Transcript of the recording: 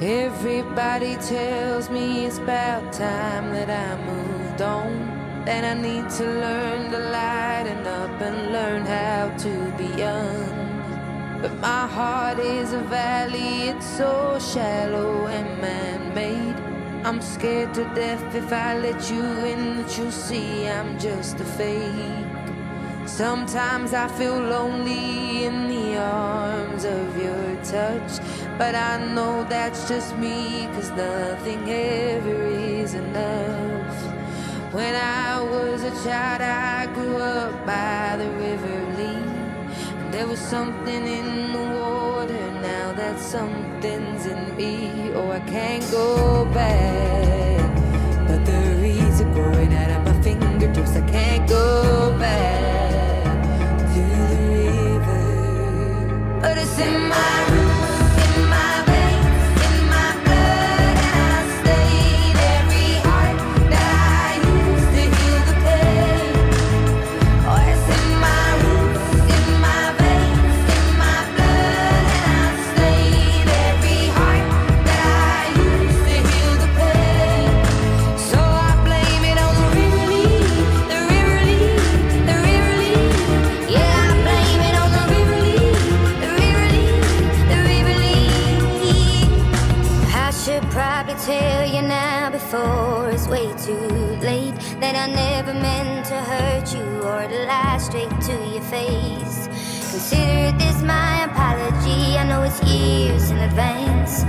Everybody tells me it's about time that I moved on. That I need to learn to lighten up and learn how to be young. But my heart is a valley, it's so shallow and man made. I'm scared to death if I let you in that you'll see I'm just a fake. Sometimes I feel lonely in the arms of your touch. But I know that's just me, cause nothing ever is enough. When I was a child, I grew up by the river Lea. And there was something in the water, now that something's in me. Oh, I can't go back. But the reeds are growing out of my fingertips, I can't go back. to the river. but it's in my room. I never meant to hurt you or to lie straight to your face. Consider this my apology. I know it's years in advance,